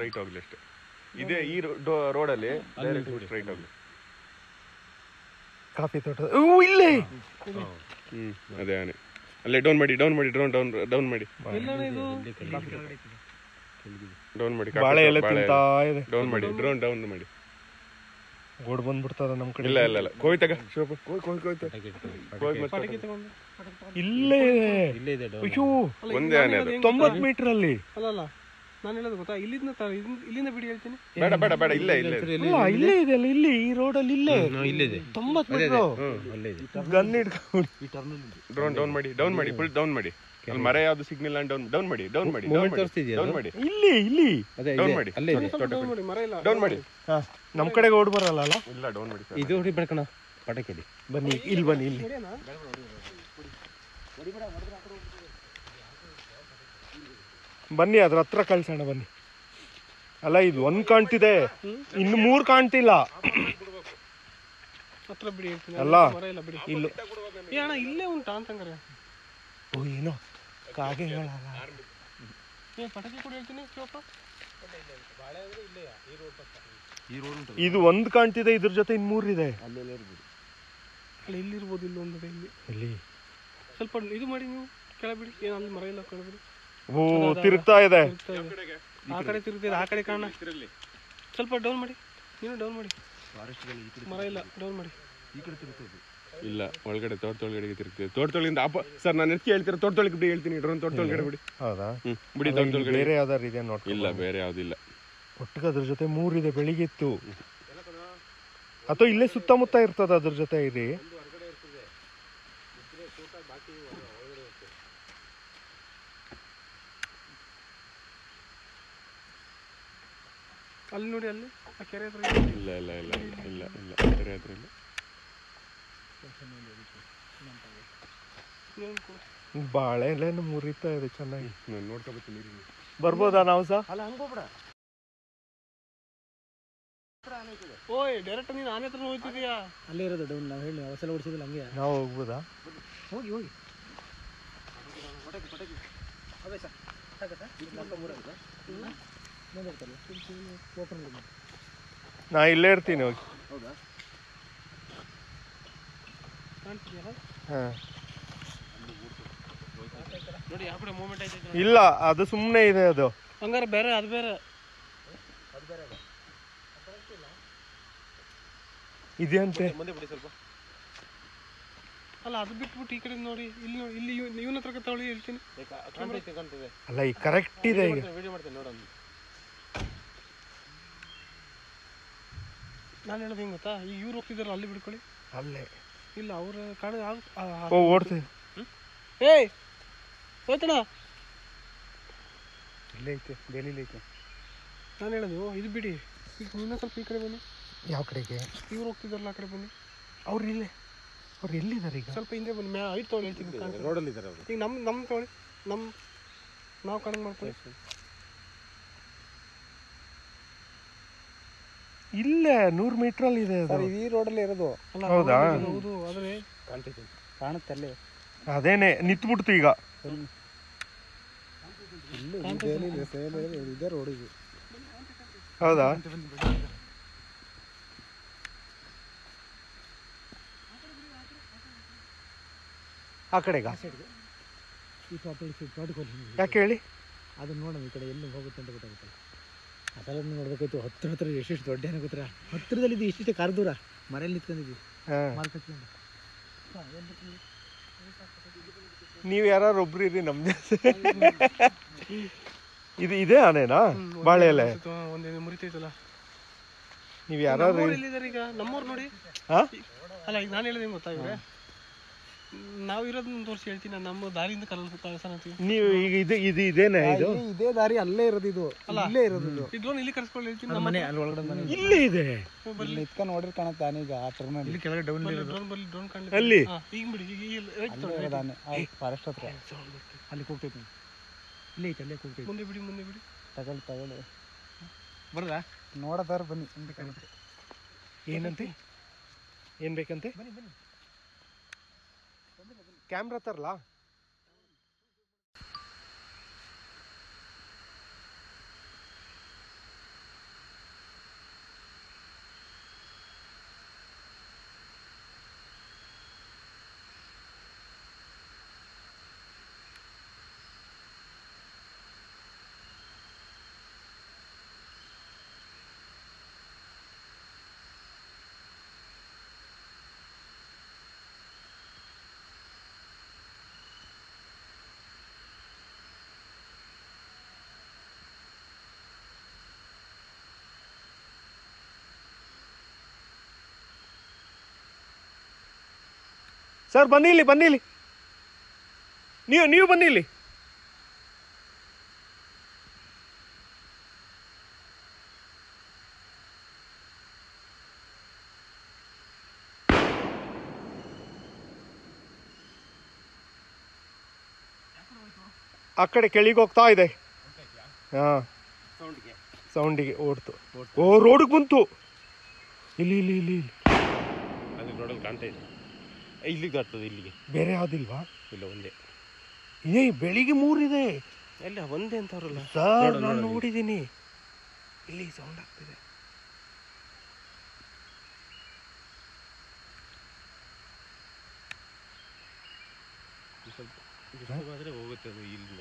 Straight ಹೋಗ್ಲಿ ಅಷ್ಟೇ. ಇದೇ ಈ ರೋಡಲ್ಲಿ ಸ್ಟ್ರೈಟ್ ಹೋಗ್ಲಿ. ಕಾಫಿ ತೋಟ. ಇಲ್ಲೇ. ಹ್ಮ್. ಅದೇ ಆನೆ ಅಲ್ಲೇ ಡೌನ್ ಮಾಡಿ ಡೌನ್ ಮಾಡಿ ಡೌನ್ ಡೌನ್ ಡೌನ್ ಮಾಡಿ. ಡೌನ್ ಮಾಡಿ ಬಾಳೆ ಎಲೆ ತಿಂತಾ ಇದೆ. ಡೌನ್ ಮಾಡಿ ಡ್ರೋನ್ ಡೌನ್ ಮಾಡಿ. ಓಡ್ ಬಂದ್ಬಿಡ್ತಾರ ನಮ್ ಕಡೆ. ಇಲ್ಲ ಇಲ್ಲ ಇಲ್ಲ. ಕೋಯ್ ತಗ ಶೋಪ ಕೋಯ್ ಕೋಯ್ ಕೋಯ್ ಇಲ್ಲೇ ಇದೆ. ಇಲ್ಲೇ ಇದೆ ಅಯ್ಯೋ ಒಂದೇ ಆನೆ ಅದು. ಹೇಳೋದು ತೊಂಬತ್ ಮೀಟರ್ ಅಲ್ಲಿ ಅಲ್ಲ ಅಲ್ಲ. ನಾನು ಹೇಳೋದು ಗೊತ್ತಾ? ಇಲ್ಲಿಂದ ತ- ಇಲ್ಲಿಂದ- ಇಲ್ಲಿಂದ ಬಿಡಿ ಹೇಳ್ತೀನಿ. ಬೇಡ ಬೇಡ ಬೇಡ ಇಲ್ಲ ಇಲ್ಲ. ಅಲ್ಲ ಇಲ್ಲೇ ಇದೆ ಅಲ್ಲ ಇಲ್ಲಿ ಈ ರೋಡ್ ಅಲ್ಲಿ ಇಲ್ಲೇ. ಇಲ್ಲೇ ಇದೆ. ತೊಂಬತ್ ಮೀಟರ್ ಗನ್ ಹಿಡ್ಕೊಂಡು ಡ್ರೋನ್ ಡೌನ್ ಮಾಡಿ ಡೌನ್ ಮಾಡಿ ಫುಲ್ ಡೌನ್ ಮಾಡಿ. ಅಲ್ಲಿ ಮರ ಯಾವ್ದು ಸಿಗ್ನಲ್ ಡೌನ್ ಡೌನ್ ಮಾಡಿ ಡೌನ್ ಮಾಡಿ ಡೌನ್ ಮಾಡಿ ತೋರಿಸ್ತಿದ್ಯಾ ಡೌನ್ ಮಾಡಿ. ಇಲ್ಲಿ ಇಲ್ಲಿ. ಅದೇ ಡೌನ್ ಮಾಡಿ. ಅಲ್ಲೇ ಇದೆ. ಸ್ವಲ್ಪ ಮಾಡಿ ಮರ ಇಲ್ಲ. ಡೌನ್ ಮಾಡಿ. ಹಾ ನಮ್ ಕಡೆಗೆ ಓಡ್ ಬರಲ್ಲ ಅಲ್ಲ? ಇಲ್ಲ ಡೌನ್ ಮಾಡಿ ಇದು ಹೊಡಿಬೇಡ ಕಣ ಪಟಾಕಿ ಇದೆ ಬನ್ನಿ ಇಲ್ಲಿ ಬನ್ನಿ ಇಲ್ಲಿ? ಬನ್ನಿ ಅದ್ರ ಹತ್ರ ಕಳ್ಸೋಣ ಬನ್ನಿ. ಅಲ್ಲ ಇದು ಒಂದ್ ಕಾಣ್ತಿದೆ. ಇನ್ನು ಮೂರ್ ಕಾಣ್ತಿಲ್ಲ. ಹತ್ರ ಬಿಡಿ ಹೇಳ್ತೀನಿ. ಅಲ್ಲ. ಮರ ಇಲ್ಲ ಬಿಡಿ. ಇಲ್ಲ. ಏ ಅಣ್ಣ ಇಲ್ಲೇ ಉಂಟಾ ಅಂತಂಗಾರೆ ಓ ಏನೋ ಕಾಗೆಗಳಲ್ಲ. ಏ ಪಟಾಕಿ ಕೂಡ ಹೇಳ್ತೀನಿ ಶಿವಪ್ಪ ಇದು ಒಂದ್ ಕಾಣ್ತಿದೆ ಇದ್ರ ಜೊತೆ ಇನ್ ಮೂರಿದೆ ಅಲ್ಲಿ ಇಲ್ಲಿರ್ಬೋದು ಇಲ್ಲಿ ಒಂದು ಇಲ್ಲಿ. ಇಲ್ಲಿ ಸ್ವಲ್ಪ ಇದು ಮಾಡಿ ನೀವು ಕೆಳಬಿಡಿ ಏನು ಅಲ್ಲಿ ಮರ ಇಲ್ಲ ಕೆಳಬಿಡಿ ಓ ತಿರುಗ್ತಾ ಇದೆ. ಆ ಕಡೆ ತಿರುಗ್ತಿದೆ ಆ ಕಡೆ ಕಾಣ. ಸ್ವಲ್ಪ ಡೌನ್ ಮಾಡಿ. ನೀನು ಡೌನ್ ಮಾಡಿ. ಮರ ಇಲ್ಲ ಡೌನ್ ಮಾಡಿ. ಇಲ್ಲ ಒಳಗಡೆ ತೋಟದೊಳಗಡೆ ತಿರುಗ್ತಿದೆ ತೋಟದೊಳಗಿಂದ ಅಪ್ಪ ಸರ್ ನಾನು ಎತ್ತಿ ಹೇಳ್ತೀರಾ? ತೋಟದೊಳಗೆ ಬಿಡಿ ಹೇಳ್ತೀನಿ. ಡ್ರೋನ್ ತೋಟದೊಳಗಡೆ ಬಿಡಿ. ಹೌದಾ? ಹ್ಮ್ ಬಿಡಿ ತೋಟದೊಳಗಡೆ. ಬೇರೆ ಯಾವ್ದಾರು ಇದೆ ನೋಡಿ ಇಲ್ಲ ಬೇರೆ ಯಾವ್ದಿಲ್ಲ. ಒಟ್ಟಿಗೆ ಅದ್ರ ಜೊತೆ ಮೂರಿದೆ ಬೆಳಿಗ್ಗೆತ್ತು ಅಥವಾ ಇಲ್ಲೇ ಸುತ್ತಮುತ್ತ ಇರ್ತದ ಅದ್ರ ಜೊತೆ ಇರಿ ಅಲ್ಲಿ ನೋಡಿ ಅಲ್ಲಿ? ಆ ಕೆರೆ ಹತ್ರ ಇಲ್ಲ ಇಲ್ಲ ಇಲ್ಲ ಇಲ್ಲ ಇಲ್ಲ ಇಲ್ಲ. ಕೆರೆ ಹತ್ರ ಇಲ್ಲ. ಬಾಳೆ ಎಲೆನು ಮುರಿತಾ ಇದೆ ಚೆನ್ನಾಗಿ. ನಾನು ನೋಡ್ಕೊಬತ್ತೀನಿ ಬರ್ಬೋದಾ ನಾವು ಸಹ ಓಯ್ ಡೈರೆಕ್ಟ್ ನೀನು ಆನೆ ಹತ್ರ ಹೋಗ್ತಿದ್ಯಾ ಅಲ್ಲೇ ಇರೋದು ಡೌನ್ ನಾವು ಹೇಳಿ ಅವಸಲ ಓಡಿಸಿದಿಲ್ಲ ಹಂಗೆ. ನಾವು ಹೋಗ್ಬೋದಾ? ಹೋಗಿ ಹೋಗಿ. ನಾ ಇಲ್ಲೇ ಇರ್ತೀನಿ ಹೋಗಿ ಕಾಣ್ತಿದ್ಯಲ್ಲ ಹಾ. ನೋಡಿ ಇಲ್ಲೇ ಇರ್ತೀನಿ ಹೋಗಿ. ಇಲ್ಲ ಅದು ಸುಮ್ಮನೆ ಇದೆ ಅದು. ಹಂಗಾರೆ ಬೇರೆ ಅದು ಬೇರೆ. ಇದೆಯಂತೆ. ಅಲ್ಲ ಅದು ಬಿಟ್ಬಿಟ್ಟು ಈ ಕಡೆ ನೋಡಿ ಇಲ್ಲಿ ನೋಡಿ ಇಲ್ಲಿ ಇವನ ಹತ್ರ ತಗೊಳ್ಳಿ ಹೇಳ್ತೀನಿ. ಅಲ್ಲ ಈ ಕರೆಕ್ಟ್ ಇದೆ ಈಗ. ವಿಡಿಯೋ ಮಾಡ್ತೀನಿ ನೋಡೋಣ. ನಾನು ಹೇಳೋದು ಹೆಂಗೆ ಗೊತ್ತಾ? ಈಗ ಇವ್ರು ಹೋಗ್ತಿದಾರಲ್ಲ ಅಲ್ಲಿ ಬಿಡ್ಕೊಳ್ಳಿ. ಅಲ್ಲೇ. ಇಲ್ಲ ಅವ್ರ ಕಾಣ ಓ ಓಡ್ತೀವಿ ಏಯ್! ಹೋಯ್ತಣ ಇಲ್ಲೇ ಐತೆ ಬೇಲಿಲಿ ಐತೆ. ನಾನು ಹೇಳೋದು ಇದು ಬಿಡಿ. ಈಗ ಇನ್ನೂ ಸ್ವಲ್ಪ ಈ ಕಡೆ ಬನ್ನಿ. ಯಾವ ಕಡೆಗೆ? ಇವ್ರು ಹೋಗ್ತಿದಾರಲ್ಲ ಆ ಕಡೆ ಬನ್ನಿ. ಅವ್ರು ಇಲ್ಲೇ. ಅವ್ರು ಎಲ್ಲಿದ್ದಾರೆ ಈಗ? ಸ್ವಲ್ಪ ಹಿಂದೆ ಬನ್ನಿ. ಮ್ಯಾ ಐದು ತೊಗೊಳ್ಳಿ ಹೇಳ್ತೀನಿ ಅವರು. ಈಗ ನಮ್ಮ ನಮ್ಮ ತೊಗೊಳ್ಳಿ ನಮ್ಮ ನಾವು ಕಣಂಗ್ ಮಾಡ್ಕೊಳ್ಳಿ. ಇಲ್ಲೇ ನೂರು ಮೀಟರ್ ಅಲ್ಲಿ ಇದೆ ಅದು. ಈ ರೋಡಲ್ಲಿ ಇರೋದು. ಅಲ್ಲ ಹೌದಾ? ಹೌದು ಆದರೆ ಕಾಣ್ತೈತೆ. ಕಾಣುತ್ತೆ ಅಲ್ಲೇ. ಅದೇನೆ ನಿಂತ್ಬಿಡ್ತು ಈಗ. ಇದೇ ರೋಡಿಗೆ ಹೌದಾ? ಆ ಕಡೆ ಯಾಕೆ ಹೇಳಿ? ಅದನ್ನ ನೋಡೋಣ ಈ ಕಡೆ ಎಲ್ಲಿ ಹೋಗುತ್ತೆ ಅಂತ ಗೊತ್ತಾಗುತ್ತಲ್ಲ. ಅದೆಲ್ಲ ನೋಡ್ಬೇಕಾಯ್ತು. ಹತ್ರ ಹತ್ರ ಎಷ್ಟೆಷ್ಟು ದೊಡ್ಡ ಏನೋ ಗೊತ್ತರ ಹತ್ರದಲ್ಲಿ ಇದು ಇಷ್ಟಿಷ್ಟೇ ಕಾರ್ ದೂರ ಮನೆಯಲ್ಲಿ ನಿಂತ್ಕೊಂಡಿದ್ವಿ. ಮಾಲ್ ಕಟ್ಕೊಂಡು ನೀವ್ ಯಾರು ಒಬ್ರು ಇರಿ ನಮ್ ಇದು ಇದೇ ಆನೆನಾ? ಬಾಳೆ ಎಲೆ ಮುರಿತೈತಲ್ಲ ನೀವ್ ಯಾರು ಈಗ? ನಮ್ಮವ್ರು ನೋಡಿ. ಹಾ? ಅಲ್ಲ ಈಗ ನಾನು ಹೇಳಿದ್ ಗೊತ್ತಾ ಇವ್ರೆ? ನಾವು ಇರೋದನ್ನ ತೋರಿಸಿ ಹೇಳ್ತೀನಿ ನಮ್ಮ ದಾರಿಯಿಂದ ಕಲ್ ಕಳ್ಸೋಣ ನೀವು ಈಗ ಇದು ಇದು ಇದೇನೆ ಇದು? ಇದೇ ದಾರಿ ಅಲ್ಲೇ ಇರೋದು ಇದು. ಅಲ್ಲೇ ಇರೋದು ಇದು. ಈ ಡ್ರೋನ್ ಇಲ್ಲಿ ಕರ್ಸ್ಕೊಂಡು ಹೇಳ್ತೀನಿ ನಮ್ಮ ಮನೆ ಅಲ್ಲಿ ಒಳಗಡೆ ಮನೆ ಇಲ್ಲೇ ಇದೆ. ನಿತ್ಕೊಂಡು ನೋಡ್ರಿ ಕಾಣುತ್ತೆ ಈಗ ಆ ಟರ್ಮಿನಲ್ ಇಲ್ಲಿ ಕೆಳಗಡೆ ಡೌನ್ ಡ್ರೋನ್ ಬರ್ಲಿ ಡ್ರೋನ್ ಕಾಣಲಿ. ಅಲ್ಲಿ? ಈಗ ಬಿಡಿ ಈಗ ಇಲ್ಲಿ ಆನೆ. ಫಾರೆಸ್ಟ್ ಹತ್ರ. ಅಲ್ಲಿ ಕೂಗ್ತೈತೆ ಇಲ್ಲೇ ಐತೆ ಅಲ್ಲೇ ಕೂಗ್ತೈತೆ ಮುಂದೆ ಬಿಡಿ ಮುಂದೆ ಬಿಡಿ. ತಗೊಳ್ಳಿ ತಗೊಳ್ಳಿ. ಬರ್ದಾ ನೋಡತಾರ ಬನ್ನಿ ಏನಂತೆ? ಏನ್ ಬೇಕಂತೆ? ಕ್ಯಾಮ್ರಾ ತರಲಾ? ಸರ್, ಬನ್ನಿ ಇಲ್ಲಿ ಬನ್ನಿ ಇಲ್ಲಿ. ನೀವು ನೀವು ಬನ್ನಿ ಇಲ್ಲಿ. ಆ ಕಡೆ ಕೆಳಗೆ ಹೋಗ್ತಾ ಇದೆ. ಹಾ. ಸೌಂಡಿಗೆ ಓಡ್ತು. ಓ, ರೋಡ್ಗೆ ಬಂತು. ಇಲ್ಲಿ ಇಲ್ಲಿ ಇಲ್ಲಿ ಇಲ್ಲಿ. ಕಾಣ್ತಾ ಇದೆ. ಇಲ್ಲಿಗೆ ಬರ್ತದೆ ಇಲ್ಲಿಗೆ. ಬೇರೆ ಯಾವ್ದಿಲ್ವಾ? ಇಲ್ಲ ಒಂದೇ. ಏ ಬೆಳಿಗ್ಗೆ ಮೂರಿದೆ. ಎಲ್ಲ ಒಂದೇ ಅಂತ ಅವರಲ್ಲ. ಸರ್ ನಾನು ನೋಡಿದ್ದೀನಿ. ಇಲ್ಲಿ ಸೌಂಡ್ ಆಗ್ತಿದೆ. ಸ್ವಲ್ಪ ಆದ್ರೆ ಹೋಗುತ್ತೆ ಅದು ಇಲ್ಲಿಂದ.